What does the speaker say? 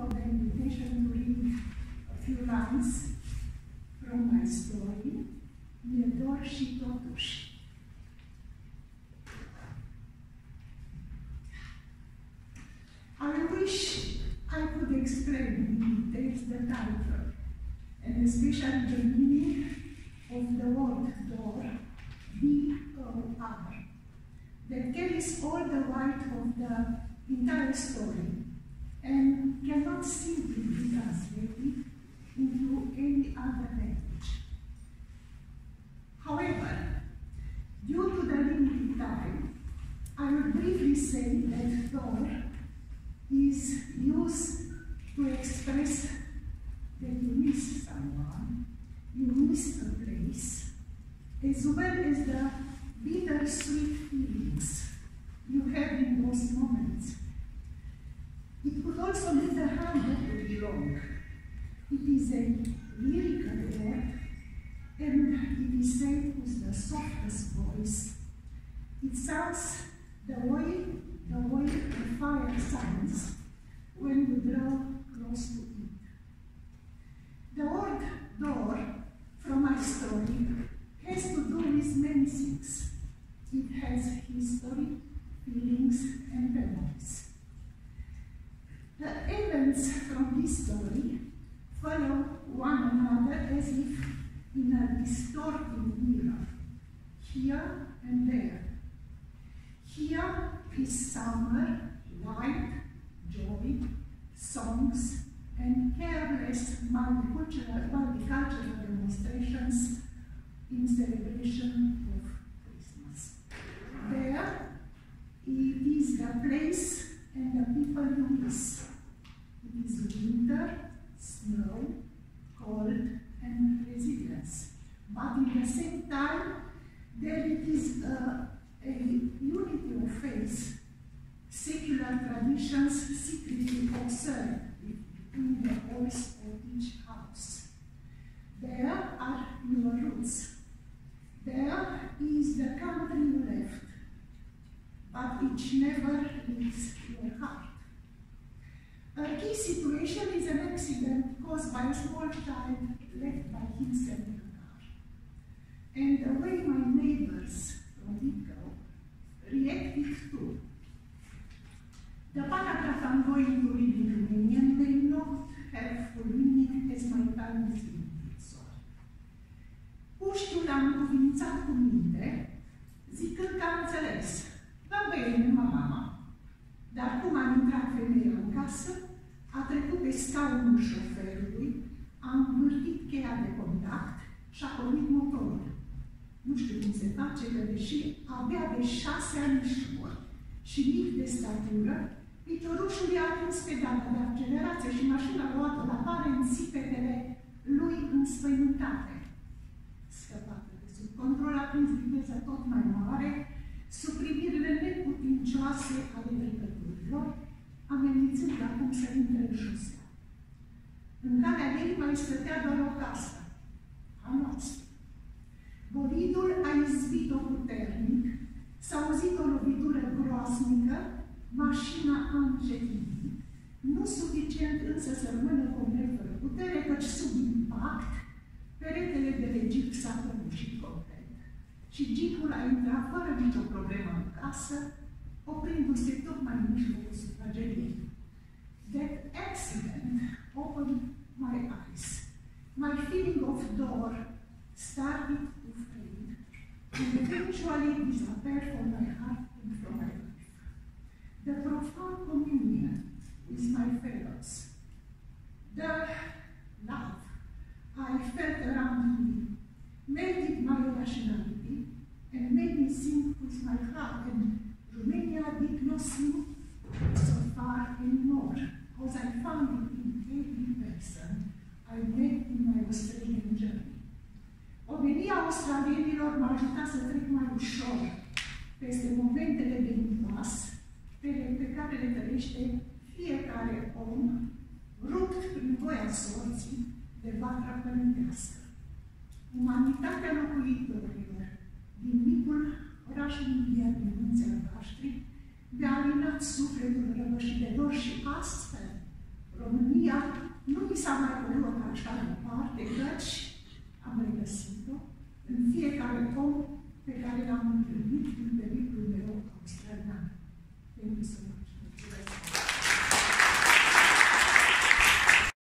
for the invitation to read a few lines from my story, dor și totuși. I wish I could explain in details the title, and especially the meaning of the word dor, D-O-R, that carries all the weight of the entire story and cannot simply be translated into any other language. However, due to the limited time, I will briefly say that dor is used to express that you miss someone, you miss a place, as well as the bittersweet feelings you have in those moments. It could also mean hand belong. It is a lyrical word, and it is said with the softest voice. It sounds the way the way the fire sounds when you draw close to it. The word dor from my story has to do with many things. It has history, feelings, and memories. The events from this story follow one another as if in a distorting mirror, here and there. Here is summer, light, joy, songs, and careless multicultural, multicultural demonstrations in celebration of Christmas. There, it is the place and the people you miss. Is winter, snow, cold, and resilience. But in the same time, there it is a, a unity of faith, secular traditions secretly observed between the walls of each house. There are your roots. There is the country you left, but it never leaves your heart. A key situation is an accident caused by a small child left by himself in a car. And the way my neighbors from Vitco reacted to. The paragraph I'm going to read in Romanian may not have full meaning as my time is limited, sorry. Puștiul l-am cuvințat cu Dar cum a intrat femeia în casă, a trecut pe scaunul șoferului, a învârtit cheia de contact și a pornit motorul. Nu știu cum se face, că deși abia de șase ani și mic de statură, piciorușul i-a atins pedala de accelerație și mașina luată la pare în țipetele lui înspăimântate. Scăpată de sub control, a prins viteză tot mai mare, sub privirile neputincioase ale trecătorilor, amenințând acum să intre în șosea. În calea ei mai stătea doar o casă, a noastră. Bolidul a izbit-o puternic, s-a auzit o lovitură groasnică, mașina a încetinit, nu suficient însă să rămână complet fără putere, căci sub impact, peretele de regip s-a prăbușit complet. Și jeepul a intrat fără nicio problemă în casă, oprindu-se tocmai în mijlocul sufrageriei. Eventually disappeared from my heart and from my life. The profound communion with my fellows, the love I felt around me, melted my rationality and made me sing with my heart and Romania did not seem australienilor m-a ajutat să trec mai ușor peste momentele de impas pe, pe care le trăiește fiecare om rupt prin voia sorții de vatra părintească. Umanitatea locuitorilor din micul oraș indian din munții albaștri mi-a alinat sufletul răvășit de dor și astfel România mi s-a mai părut așa departe, căci am regăsit-o în fiecare om pe care l-am întâlnit în pericolul meu